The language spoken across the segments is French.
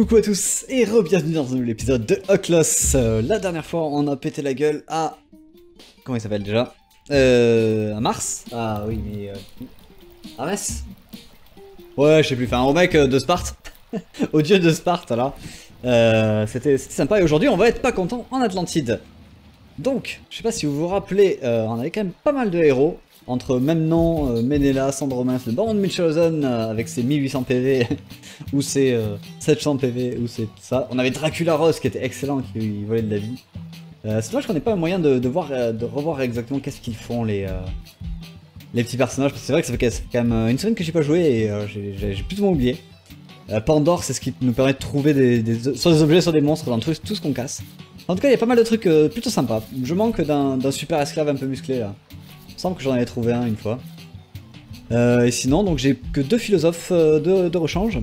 Coucou à tous et re-bienvenue dans un nouvel épisode de Oclos. Euh, la dernière fois, on a pété la gueule à... Comment il s'appelle déjà? Euh... À Mars? Ah oui, mais... Euh... Metz? Ouais, je sais plus, enfin au mec euh, de Sparte. au dieu de Sparte, là. Euh, C'était c'était sympa et aujourd'hui, on va être pas content en Atlantide. Donc, je sais pas si vous vous rappelez, euh, on avait quand même pas mal de héros. Entre même nom, euh, Ménélas, Andromède, le baron de Munchausen euh, avec ses 1800 PV ou ses euh, 700 PV ou c'est ça. On avait Dracula Rose qui était excellent, qui volait de la vie. Euh, c'est dommage qu'on n'ait pas un moyen de, de voir, euh, de revoir exactement qu'est-ce qu'ils font les, euh, les petits personnages. Parce que c'est vrai que ça fait, quand même euh, une semaine que j'ai pas joué et euh, j'ai- plus moins oublié. Euh, Pandore, c'est ce qui nous permet de trouver des, des, soit des objets, soit des monstres dans tout, tout ce qu'on casse. En tout cas, il y a pas mal de trucs euh, plutôt sympas. Je manque d'un super esclave un peu musclé là. Me semble que j'en avais trouvé un une fois. Euh, et sinon, donc j'ai que deux philosophes euh, de, rechange.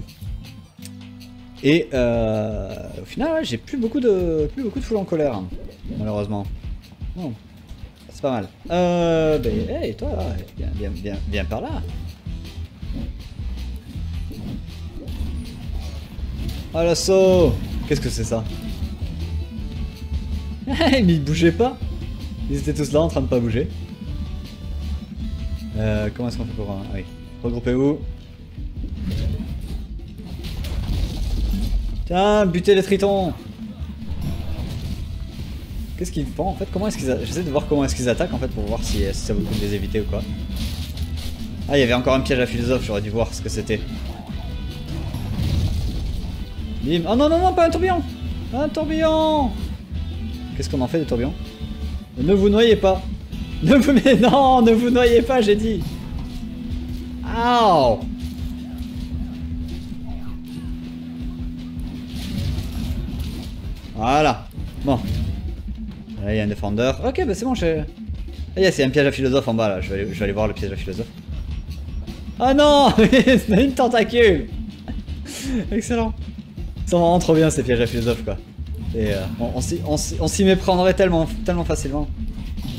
Et euh, au final, j'ai plus beaucoup de plus beaucoup de foule en colère, malheureusement. Bon, c'est pas mal. Euh, ben, hey, toi, viens, viens, viens, viens par là. Ah l'assaut Qu'est-ce que c'est ça? Mais ils bougeaient pas Ils étaient tous là en train de pas bouger. Euh, comment est-ce qu'on fait pour... euh, ah oui. Regroupez-vous. Tiens, butez les tritons Qu'est-ce qu'ils font en fait Comment est-ce qu'ils... J'essaie de voir comment est-ce qu'ils attaquent en fait pour voir si, si ça vaut le coup de les éviter ou quoi. Ah, il y avait encore un piège à philosophe, j'aurais dû voir ce que c'était. Bim. Oh non, non, non, pas un tourbillon Un tourbillon Qu'est-ce qu'on en fait des tourbillons? Ne vous noyez pas Ne vous... Mais non, ne vous noyez pas, j'ai dit Ow Voilà. Bon. Là, il y a un défendeur. Ok, bah c'est bon, j'ai... Ah, yes, il y a un piège à philosophe en bas, là. Je vais aller, je vais aller voir le piège à philosophe. Ah non C'est une tentacule Excellent. Ils sont vraiment trop bien ces pièges à philosophe quoi. Et euh, on, on s'y méprendrait tellement, tellement facilement.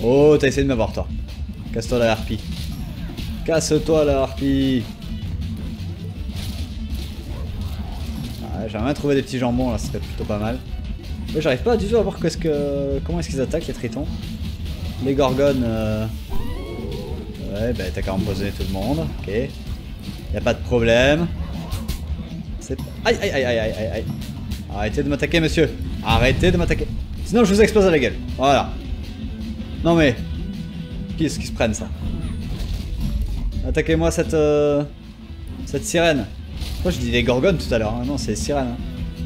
Oh, t'as essayé de m'avoir toi. Casse-toi la harpie. Casse-toi la harpie. Ah, J'aimerais trouver des petits jambons là, ce serait plutôt pas mal. Mais j'arrive pas du tout à voir que, comment est-ce qu'ils attaquent les tritons. Les gorgones. euh, Ouais, bah t'as qu'à empoisonner tout le monde. Ok. Y pas de problème. C'est... Aïe aïe aïe aïe aïe aïe. Arrêtez de m'attaquer monsieur. Arrêtez de m'attaquer. Sinon je vous explose à la gueule. Voilà. Non mais... Qui est-ce qui se prennent ça? Attaquez-moi cette... euh, Cette sirène. Moi je dis les gorgones tout à l'heure. hein. Non c'est les sirènes. hein.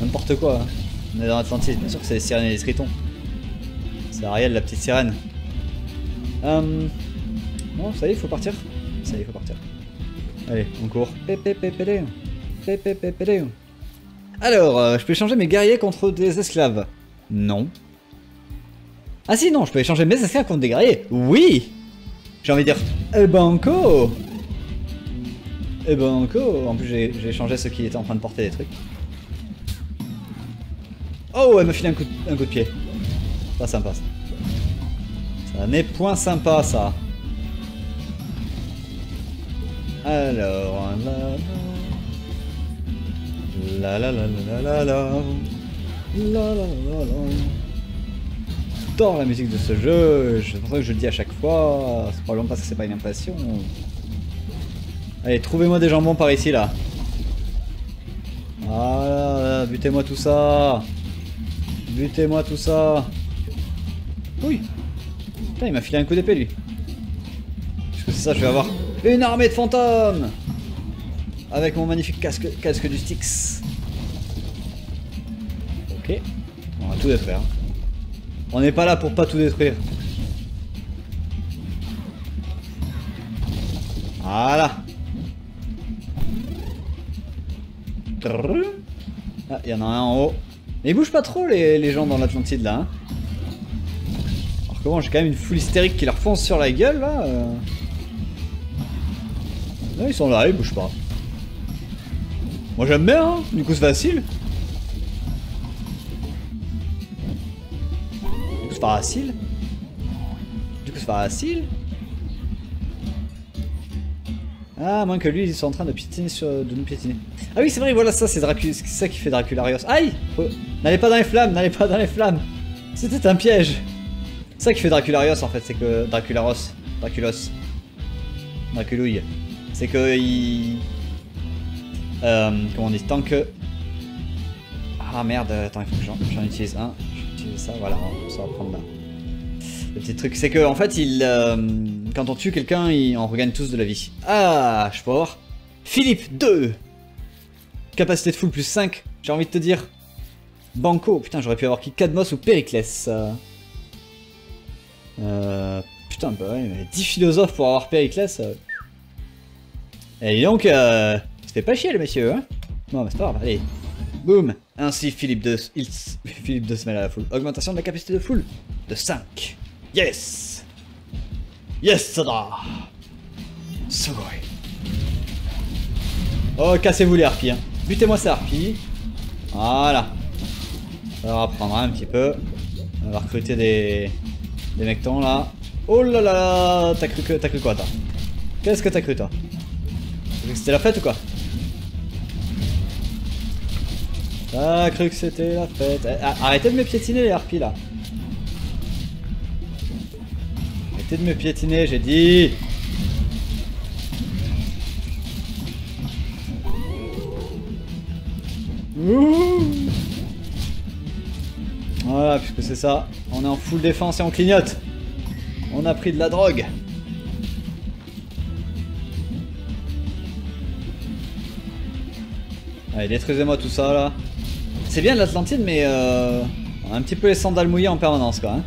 N'importe quoi. hein. On est dans l'Atlantide. Bien sûr que c'est les sirènes et les tritons. C'est Ariel la petite sirène. Hum... Bon ça y est il faut partir. Ça y est il faut partir. Allez, on court. Alors, euh, je peux échanger mes guerriers contre des esclaves? Non. Ah si, non, je peux échanger mes esclaves contre des guerriers Oui J'ai envie de dire, eh banco Eh banco En plus, j'ai échangé ceux qui étaient en train de porter des trucs. Oh, elle m'a filé un coup, de, pied. Pas sympa, ça. Ça n'est point sympa, ça. Alors, la la la la la la la la la la la la J'adore la musique de ce jeu, c'est pour ça que je le dis à chaque fois, c'est probablement parce que c'est pas une impression. Allez, trouvez-moi des jambons par ici là. Voilà, butez-moi tout ça. Butez-moi tout ça. Oui. Putain, il m'a filé un coup d'épée lui. Est-ce que c'est ça, je vais avoir une armée de fantômes Avec mon magnifique casque, casque du Styx. Ok, on va tout détruire. On n'est pas là pour pas tout détruire. Voilà. Ah, il y en a un en haut. Mais ils bougent pas trop les, les gens dans l'Atlantide là. hein. Alors comment j'ai quand même une foule hystérique qui leur fonce sur la gueule là. euh. Non, ils sont là, ils bougent pas. Moi j'aime bien, hein du coup c'est facile. Facile. Du coup c'est facile. Ah, à moins que lui, ils soit en train de piétiner sur, de nous piétiner. Ah oui, c'est vrai, voilà ça, c'est ça qui fait Dracularios. Aïe N'allez pas dans les flammes, n'allez pas dans les flammes C'était un piège C'est ça qui fait Dracularios en fait, c'est que... Dracularos. Draculos. Draculouille. C'est que il... Euh, comment on dit Tant que... Ah merde, attends, il faut que j'en utilise un. Ça, voilà, ça va prendre là. Le petit truc, c'est que en fait, il... Euh, quand on tue quelqu'un, on regagne tous de la vie. Ah, je peux voir. Philippe 2 Capacité de full plus 5. J'ai envie de te dire. Banco. Putain, j'aurais pu avoir qui Cadmos ou Périclès. Euh... Putain, bah ouais, mais 10 philosophes pour avoir Périclès. Euh... Et donc, euh... fait pas chier, le messieurs, hein Non, mais c'est pas grave, allez. Boum Ainsi, Philippe 2... Il... Philippe 2 se à la full. Augmentation de la capacité de full de 5. Yes Yes, ça Sugoi. Oh, cassez-vous les harpies. Hein. Butez-moi ces harpies. Voilà. Ça va reprendre un petit peu. On va recruter des, des mectons là. Oh là là T'as cru, que... cru quoi toi? Qu'est-ce que t'as cru toi? T'as c'était la fête ou quoi? T'as cru que c'était la fête eh, Arrêtez de me piétiner les harpies là Arrêtez de me piétiner, j'ai dit Voilà, puisque c'est ça. On est en full défense et on clignote. On a pris de la drogue. Allez, détruisez-moi tout ça, là. C'est bien l'Atlantide, mais euh, on a un petit peu les sandales mouillées en permanence, quoi. Hein.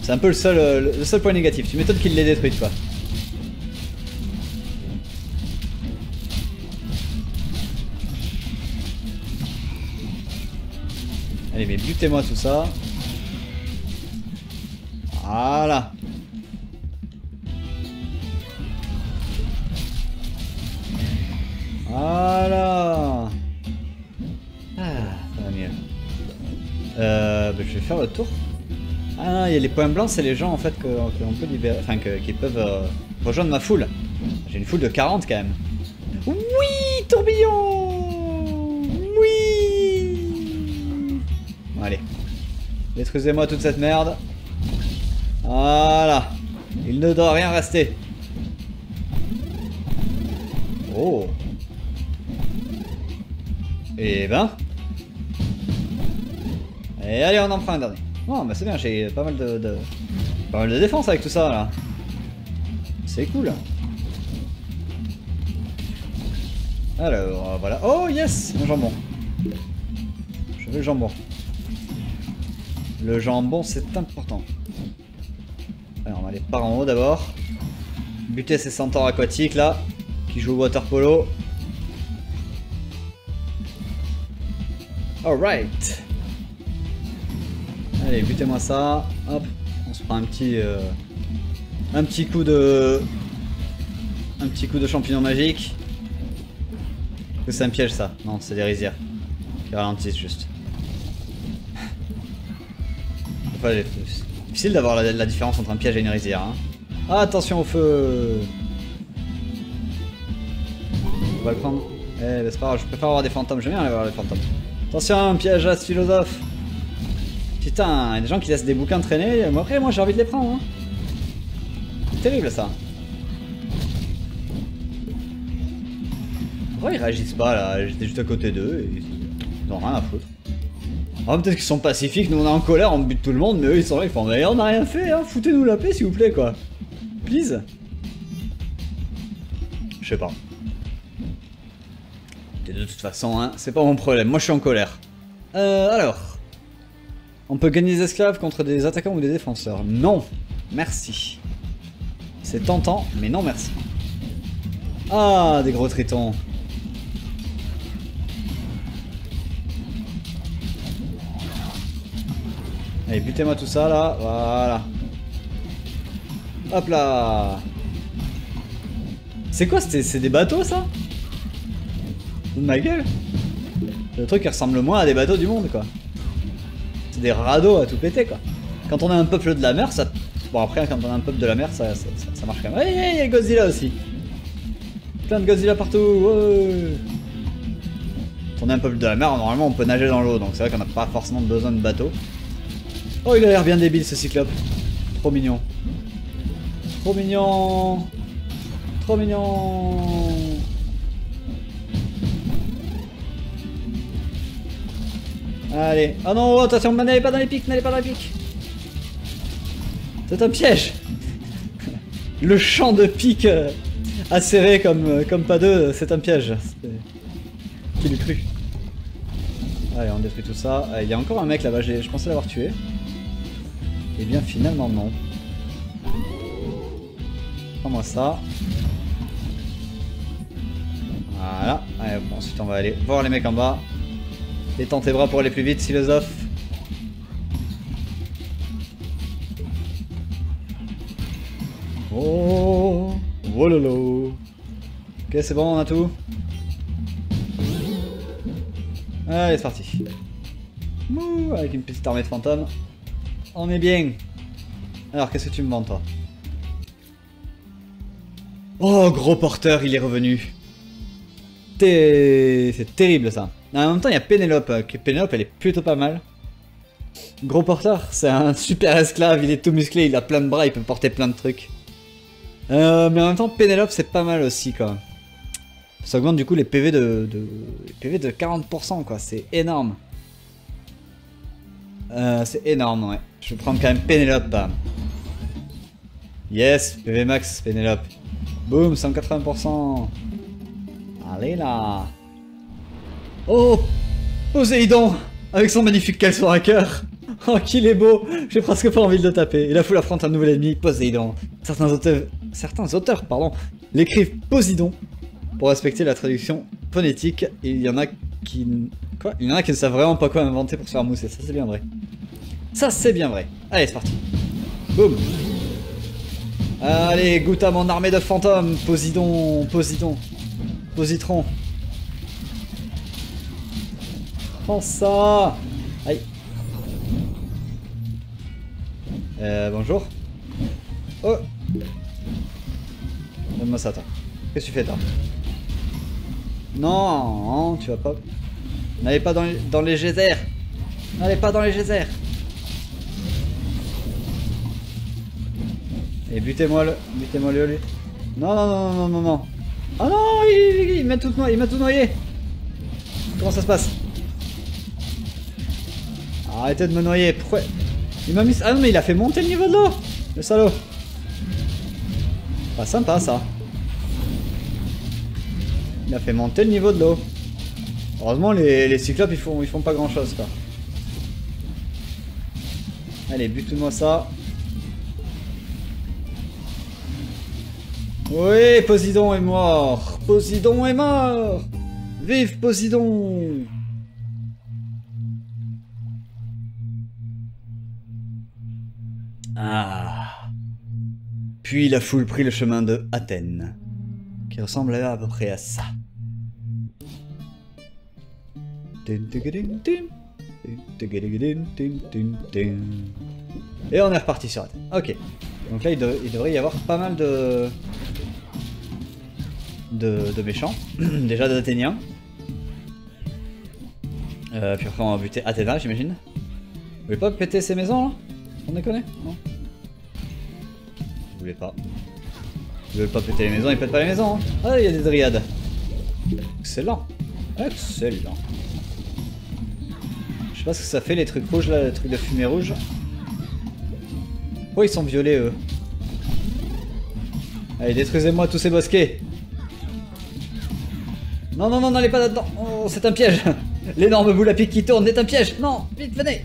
C'est un peu le seul, euh, le seul point négatif. Tu m'étonnes qu'il l'ait détruite, quoi. Allez, mais butez-moi tout ça. Voilà. Voilà. Faire le tour. Ah, il y a les points blancs, c'est les gens en fait que peut libérer, enfin qui peuvent euh, rejoindre ma foule. J'ai une foule de 40 quand même. Oui, tourbillon Oui bon, Allez. Détruisez-moi toute cette merde. Voilà. Il ne doit rien rester. Oh. Et eh ben. Et allez, on en prend un dernier. Oh, bah c'est bien, j'ai pas mal de, Pas mal de défense avec tout ça, là. C'est cool. Alors, voilà. Oh, yes Mon jambon. Je veux le jambon. Le jambon, c'est important. Alors, on va aller par en haut d'abord. Buter ces centaures aquatiques, là, qui jouent au water polo. Alright Allez, butez-moi ça. Hop, on se prend un petit, euh, un petit coup de, un petit coup de champignon magique. Que c'est un piège ça? Non, c'est des rizières qui ralentissent juste. c'est difficile d'avoir la, différence entre un piège et une rizière. Hein. Ah, attention au feu On va le prendre. Eh, ben, c'est pas grave, je préfère avoir des fantômes. J'aime bien avoir les fantômes. Attention, un piège à ce philosophe Putain, il y a des gens qui laissent des bouquins traîner. Après, moi j'ai envie de les prendre. Hein. C'est terrible ça. Pourquoi ils réagissent pas là? J'étais juste à côté d'eux et ils ont rien à foutre. Oh, peut-être qu'ils sont pacifiques, nous on est en colère, on bute tout le monde, mais eux ils sont là, ils font Mais on a rien fait, hein, foutez-nous la paix s'il vous plaît quoi. Please. Je sais pas. de toute façon, hein, c'est pas mon problème, moi je suis en colère. Euh, alors. On peut gagner des esclaves contre des attaquants ou des défenseurs. Non, merci. C'est tentant, mais non merci. Ah, des gros tritons. Allez, butez-moi tout ça, là. Voilà. Hop là C'est quoi C'est des bateaux, ça? De ma gueule? Le truc qui ressemble le moins à des bateaux du monde, quoi des radeaux à tout péter quoi. Quand on a un peuple de la mer, ça. Bon après quand on a un peuple de la mer, ça, ça, marche quand même. Hey, hey, Godzilla aussi Plein de Godzilla partout, ouais On est un peu de la mer, normalement on peut nager dans l'eau, donc c'est vrai qu'on n'a pas forcément besoin de bateau. Oh, il a l'air bien débile ce cyclope. Trop mignon. Trop mignon. Trop mignon. Allez. Oh non, attention, n'allez pas dans les pics, n'allez pas dans les pics. C'est un piège. Le champ de pics euh, acéré comme, euh, comme pas deux, c'est un piège. Qui l'eût cru Allez, on détruit tout ça. Il y a encore un mec là-bas, je pensais l'avoir tué. Et eh bien finalement non. Prends-moi ça. Voilà. Allez, ensuite on va aller voir les mecs en bas. Étends tes bras pour aller plus vite, philosophe. Oh, wololo. Ok, c'est bon, on a tout. Allez, c'est parti. Mouh, avec une petite armée de fantômes. On est bien. Alors, qu'est-ce que tu me vends, toi? Oh, gros porteur, il est revenu. C'est terrible, ça. En même temps, il y a Pénélope. Pénélope, elle est plutôt pas mal. Gros porteur, c'est un super esclave, il est tout musclé, il a plein de bras, il peut porter plein de trucs. Euh, mais en même temps, Pénélope, c'est pas mal aussi, quoi. Ça augmente du coup les PV de, PV de 40%, quoi. C'est énorme. Euh, c'est énorme, ouais. Je vais prendre quand même Pénélope. Yes, PV max, Pénélope. Boum, 180%. Allez là. Oh Poséidon Avec son magnifique caleçon à cœur Oh, qu'il est beau J'ai presque pas envie de le taper. Et la foule affronte un nouvel ennemi, Poséidon. Certains auteurs, pardon, l'écrivent Posidon pour respecter la traduction phonétique. Et il y en a qui... Quoi? Il y en a qui ne savent vraiment pas quoi inventer pour se faire mousser. Ça, c'est bien vrai. Ça, c'est bien vrai. Allez, c'est parti. Boum Allez, goûte à mon armée de fantômes, Posidon, Posidon, Positron. Ça Aïe. Euh, bonjour. Oh Donne-moi ça, toi. Qu'est-ce que tu fais, toi Non, tu vas pas... N'allez pas dans les, dans les geysers N'allez pas dans les geysers Et butez-moi le... Butez-moi le... Non, non, non, non, non, non. Oh non, il, tout, noyé, il m'a tout noyé. Comment ça se passe Arrêtez de me noyer. Pourquoi? Il m'a mis... Ah non, mais il a fait monter le niveau de l'eau. Le salaud. Pas sympa, ça. Il a fait monter le niveau de l'eau. Heureusement, les, les, cyclopes, ils font, ils font pas grand-chose, quoi. Allez, bute-moi ça. Oui, Posidon est mort Posidon est mort Vive Posidon Ah Puis la foule prit le chemin de Athènes, qui ressemblait à peu près à ça. Et on est reparti sur Athènes. Ok. Donc là, il, devrait y avoir pas mal de... de, méchants. Déjà d'Athéniens. Euh, puis après, on va buter Athéna, j'imagine. Vous voulez pas péter ces maisons, là On déconne Non voulez pas. Ils veulent pas péter les maisons, ils pètent pas les maisons. Hein. Ah, il y a des dryades. Excellent. Excellent. Je sais pas ce que ça fait, les trucs rouges, là, les trucs de fumée rouge. Pourquoi ils sont violets, eux? Allez, détruisez-moi tous ces bosquets Non, non, non, n'allez pas là-dedans Oh, c'est un piège L'énorme boule à pic qui tourne est un piège Non Vite, venez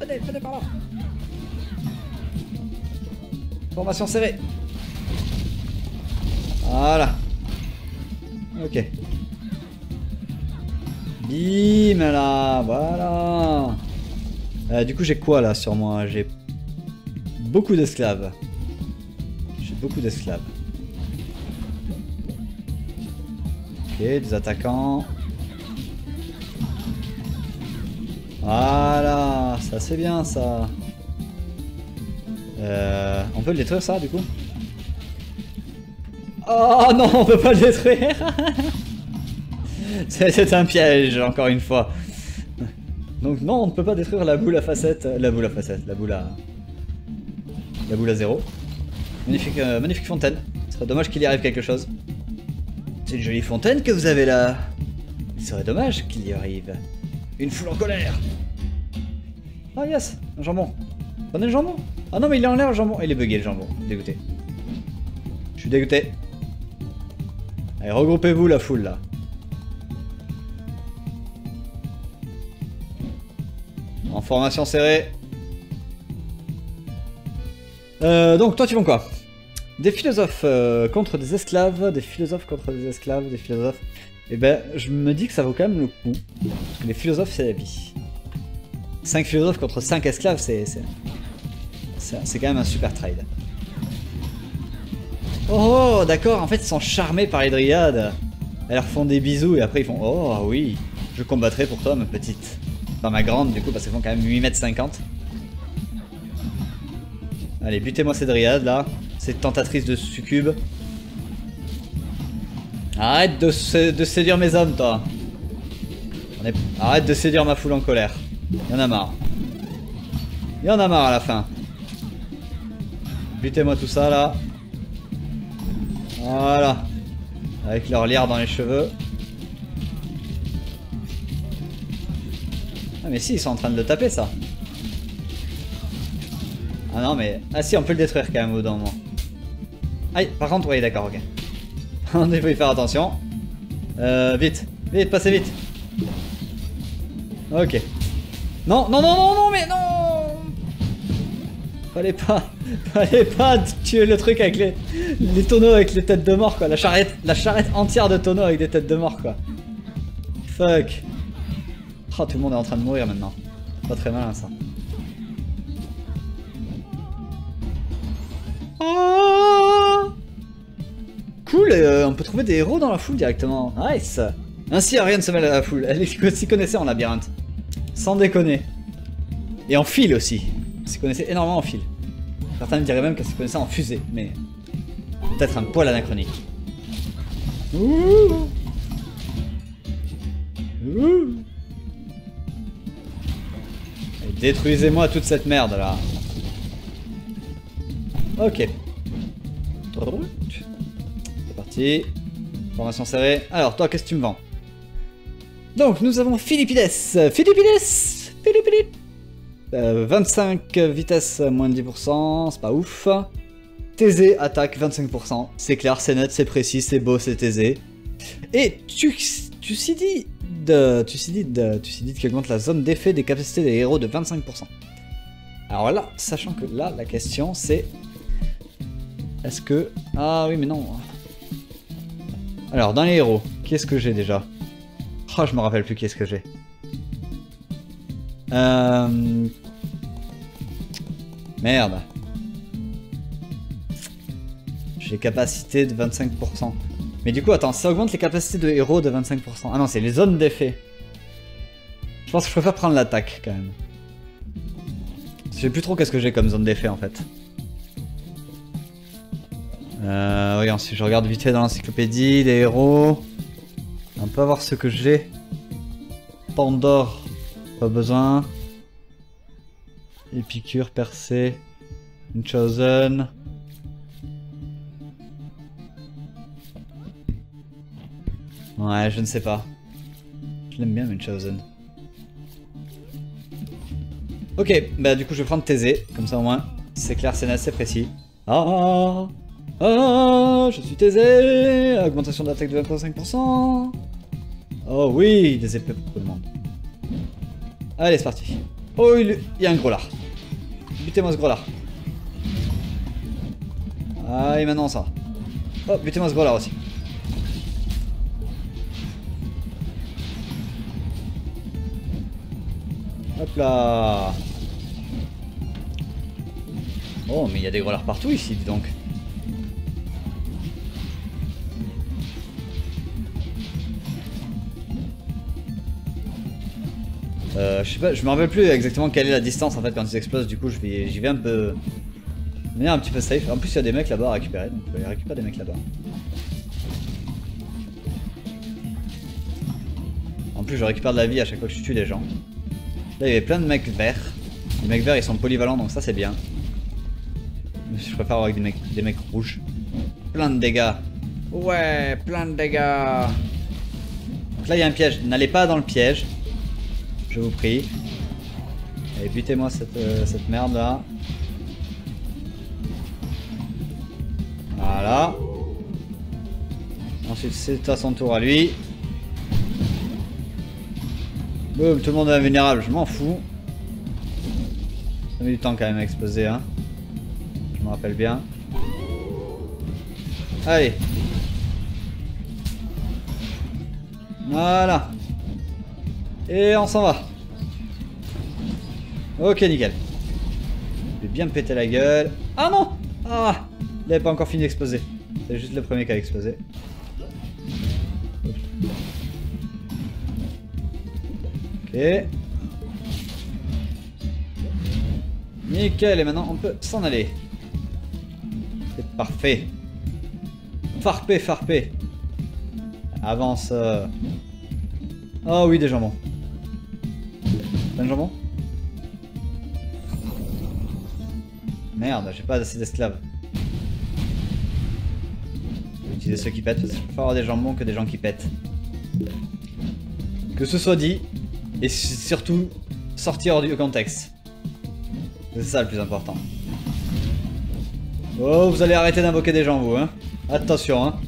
Venez, venez par là Formation serrée Voilà Ok. Bim là Voilà euh, Du coup, j'ai quoi là sur moi? J'ai beaucoup d'esclaves. J'ai beaucoup d'esclaves. Ok, des attaquants. Voilà, ça c'est bien ça. Euh, on peut le détruire ça du coup? Oh non, on peut pas le détruire C'est un piège, encore une fois. Donc non, on ne peut pas détruire la boule à facette. La boule à facette, la boule à... La boule à zéro. Magnifique, euh, magnifique fontaine. Ce serait dommage qu'il y arrive quelque chose. C'est une jolie fontaine que vous avez là. Il serait dommage qu'il y arrive. Une foule en colère. Ah yes, un jambon. Prenez le jambon. Ah non mais il est en l'air le jambon. Il est bugué le jambon. Dégoûté. Je suis dégoûté. Allez, regroupez-vous la foule là. En formation serrée. Euh, donc toi tu vends quoi? Des philosophes euh, contre des esclaves, des philosophes contre des esclaves, des philosophes. Eh ben, je me dis que ça vaut quand même le coup. Parce que les philosophes, c'est la vie. 5 philosophes contre 5 esclaves, c'est... C'est quand même un super trade. Oh, d'accord, en fait, ils sont charmés par les dryades. Elles leur font des bisous et après ils font « Oh, oui, je combattrai pour toi, ma petite. » Dans ma grande, du coup, parce qu'elles font quand même 8m50. Allez, butez-moi ces dryades, là. Ces tentatrices de succube. Arrête de, séduire mes hommes, toi. Arrête de séduire ma foule en colère. Y en a marre. Y a marre à la fin. Butez-moi tout ça, là. Voilà. Avec leur lierre dans les cheveux. Ah mais si, ils sont en train de le taper, ça. Ah non, mais... Ah si, on peut le détruire quand même au d'un moment. Aïe, par contre, oui, d'accord, ok. On devait y faire attention. Euh, vite. Vite, passez vite. Ok. Non, non, non, non, non, mais non Fallait pas... Fallait pas tuer le truc avec les, tonneaux avec les têtes de mort, quoi. La charrette, la charrette entière de tonneaux avec des têtes de mort, quoi. Fuck. Oh, tout le monde est en train de mourir maintenant. Pas très malin, ça. Oh Cool, euh, on peut trouver des héros dans la foule directement. Nice Ainsi, Ariane se mêle à la foule. Elle s'y connaissait en labyrinthe. Sans déconner. Et en fil aussi. S'y connaissait énormément en fil. Certains me diraient même qu'elle s'y connaissait en fusée, mais... Peut-être un poil anachronique. Détruisez-moi toute cette merde là. Ok. C'est parti. Formation serrée. Alors, toi, qu'est-ce que tu me vends? Donc, nous avons Philippides. Philippides Philippides 25 vitesse moins de 10%, c'est pas ouf. Thésée attaque 25%, c'est clair, c'est net, c'est précis, c'est beau, c'est aisé. Et tu, tu s'y dis de, tu de, tu augmente la zone d'effet des capacités des héros de 25%. Alors là, sachant que là, la question c'est est-ce que... Ah oui, mais non. Alors, dans les héros, qu'est-ce que j'ai déjà? Oh, je me rappelle plus qu'est-ce que j'ai. Euh... Merde. J'ai capacité de 25%. Mais du coup, attends, ça augmente les capacités de héros de 25%. Ah non, c'est les zones d'effet. Je pense que je préfère prendre l'attaque, quand même. Je sais plus trop qu'est-ce que j'ai comme zone d'effet, en fait. Euh, regarde, si je regarde vite fait dans l'encyclopédie, des héros. On peut avoir ce que j'ai. Pandore, pas besoin. Épicure, percé. Une chosen. Ouais, je ne sais pas. Je l'aime bien, Chosen. Ok, bah du coup je vais prendre Thésée, comme ça au moins c'est clair, c'est assez précis. Ah ah, je suis taisé Augmentation d'attaque de 25%. Oh oui, des épées pour tout le monde. Allez, c'est parti. Oh, il, y a un gros lard. Butez-moi ce gros lard. Ah, et maintenant ça. Oh, butez-moi ce gros lard aussi. Hop là Oh, mais il y a des gros lards partout ici, dis donc. Euh, je sais pas, je me rappelle plus exactement quelle est la distance en fait quand ils explosent, du coup j'y vais, vais un peu manière un petit peu safe. En plus, il y a des mecs là-bas à récupérer, donc on va aller récupérer des mecs là-bas. En plus, je récupère de la vie à chaque fois que je tue des gens. Là, il y avait plein de mecs verts. Les mecs verts, ils sont polyvalents, donc ça, c'est bien. Je préfère avoir avec des mecs, des mecs rouges. Plein de dégâts. Ouais, plein de dégâts. Donc là, il y a un piège. N'allez pas dans le piège. Je vous prie. Butez-moi cette, euh, cette merde là. Voilà. Ensuite, c'est à son tour à lui. Boum, tout le monde est invulnérable, je m'en fous. Ça met du temps quand même à exploser, hein. Je me rappelle bien. Allez. Voilà. Et on s'en va. Ok, nickel. Je vais bien me péter la gueule. Ah non Ah Il avait pas encore fini d'exploser. C'est juste le premier qui a explosé. Ok. Nickel, et maintenant on peut s'en aller. C'est parfait. Farpé, farpé. Avance. Oh oui, des jambons. Jambons Merde, j'ai pas assez d'esclaves. Je utiliser ceux qui pètent parce que je préfère avoir des jambons que des gens qui pètent. Que ce soit dit, et surtout sortir hors du contexte. C'est ça le plus important. Oh, vous allez arrêter d'invoquer des gens, vous, hein Attention, hein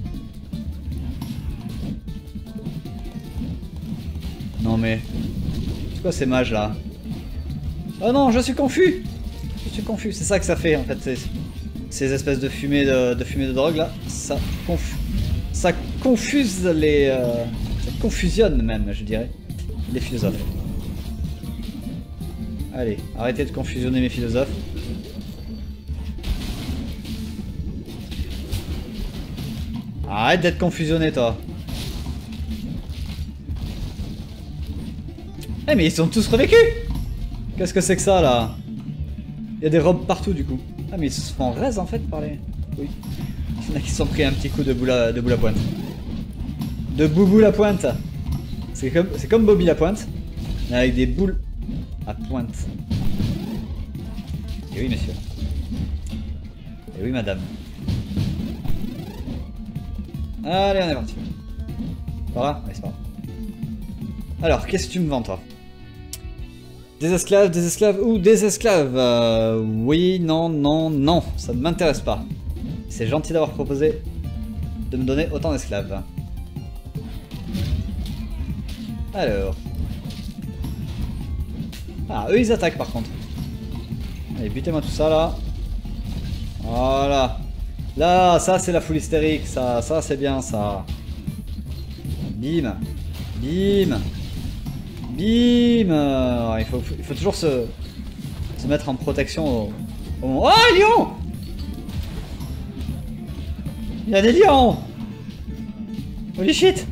C'est quoi ces mages, là Oh non, je suis confus Je suis confus, c'est ça que ça fait, en fait. Ces espèces de fumée de, fumée de drogue, là. Ça, ça confuse les... Euh, ça confusionne, même, je dirais les philosophes. Allez, arrêtez de confusionner mes philosophes. Arrête d'être confusionné, toi. Eh, mais ils sont tous revécus Qu'est-ce que c'est que ça, là? Il y a des robes partout, du coup. Ah, mais ils se font raise, en fait, par les... Oui. Il y en a qui se sont pris un petit coup de boule à, de boule à pointe. De boubou la pointe c'est comme, comme Bobby la pointe, mais avec des boules à pointe. Et oui, monsieur. Et oui, madame. Allez, on est parti. Par là? C'est pas Alors, qu'est-ce que tu me vends, toi? Des esclaves, des esclaves ou des esclaves euh, Oui, non, non, non. Ça ne m'intéresse pas. C'est gentil d'avoir proposé de me donner autant d'esclaves. Alors. Ah, eux ils attaquent par contre. Allez, butez-moi tout ça là. Voilà. Là, ça c'est la foule hystérique, ça, ça c'est bien ça. Bim. Bim. Bim. Il faut, il faut toujours se, se mettre en protection au, au... Oh, lion Il y a des lions Holy shit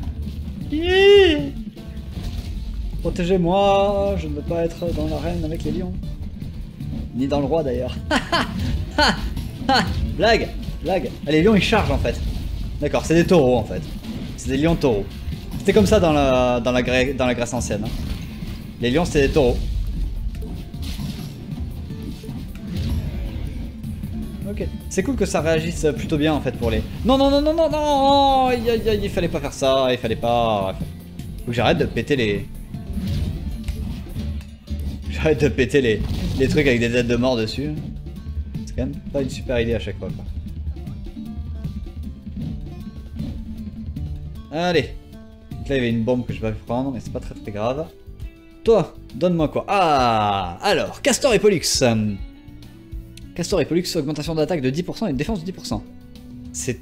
Protégez-moi, je ne veux pas être dans l'arène avec les lions. Ni dans le roi d'ailleurs. blague Blague ah, Les lions ils chargent en fait. D'accord, c'est des taureaux en fait. C'est des lions taureaux. C'était comme ça dans la, dans la, dans la Grèce ancienne. Hein. Les lions c'était des taureaux. Ok. C'est cool que ça réagisse plutôt bien en fait pour les... Non, non, non, non, non, non Il, il fallait pas faire ça, il fallait pas... Faut que j'arrête de péter les... J'arrête de péter les, les trucs avec des têtes de mort dessus. C'est quand même pas une super idée à chaque fois quoi. Allez. Donc là il y avait une bombe que je vais prendre mais c'est pas très très grave. Toi, donne-moi quoi Ah Alors, Castor et Pollux. Castor et Pollux, augmentation d'attaque de 10% et de défense de 10%. C'est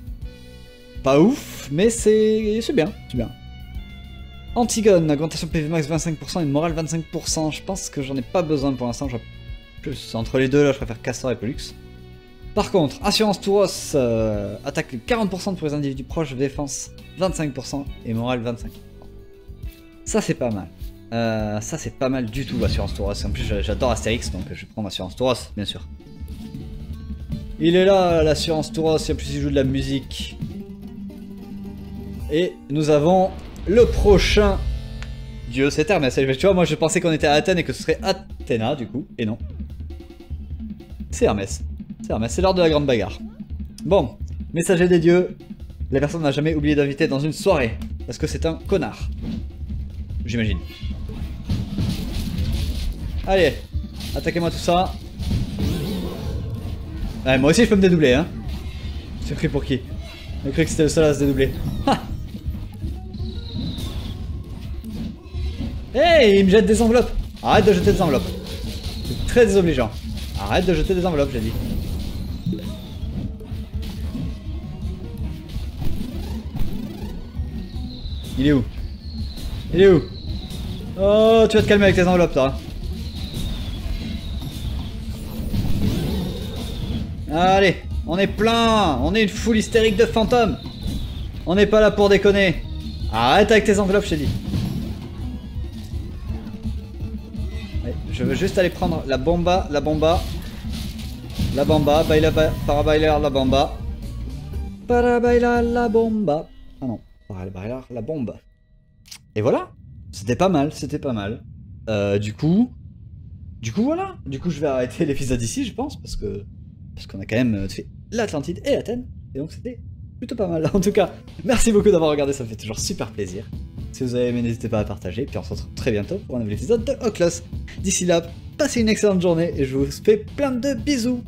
pas ouf, mais c'est bien, c'est bien. Antigone, augmentation PV max 25% et morale 25%. Je pense que j'en ai pas besoin pour l'instant. Plus entre les deux là, je préfère Castor et Pollux. Par contre, Assurance Touros, euh, attaque 40% pour les individus proches, défense 25% et morale 25%. Ça c'est pas mal. Euh, ça c'est pas mal du tout Assurance Touros. En plus j'adore Astérix donc je vais prendre Assurance Touros bien sûr. Il est là, l'assurance Touros, et en plus il joue de la musique. Et nous avons le prochain dieu, c'est Hermès. Tu vois, moi je pensais qu'on était à Athènes et que ce serait Athéna, du coup, et non. C'est Hermès. C'est Hermès, c'est l'heure de la grande bagarre. Bon, messager des dieux, la personne n'a jamais oublié d'inviter dans une soirée, parce que c'est un connard? J'imagine. Allez, attaquez-moi tout ça. Ouais, moi aussi je peux me dédoubler, hein. C'est pris pour qui? J'ai cru que c'était le seul à se dédoubler. Hey, il me jette des enveloppes Arrête de jeter des enveloppes. C'est très désobligeant. Arrête de jeter des enveloppes, j'ai dit. Il est où? Il est où? Oh, tu vas te calmer avec tes enveloppes, toi. Allez, on est plein On est une foule hystérique de fantômes On n'est pas là pour déconner Arrête avec tes enveloppes, je t'ai dit. Je veux juste aller prendre la bomba, la bomba. La bomba, baila, la bomba. Para bailar la bomba. Ah non, para bailar la bomba. Et voilà C'était pas mal, c'était pas mal. Euh, du coup... Du coup, voilà. Du coup, je vais arrêter l'épisode ici, je pense, parce que... Parce qu'on a quand même fait l'Atlantide et Athènes. Et donc, c'était plutôt pas mal. En tout cas, merci beaucoup d'avoir regardé, ça me fait toujours super plaisir. Si vous avez aimé, n'hésitez pas à partager. Puis on se retrouve très bientôt pour un nouvel épisode de Oclos. D'ici là, passez une excellente journée et je vous fais plein de bisous.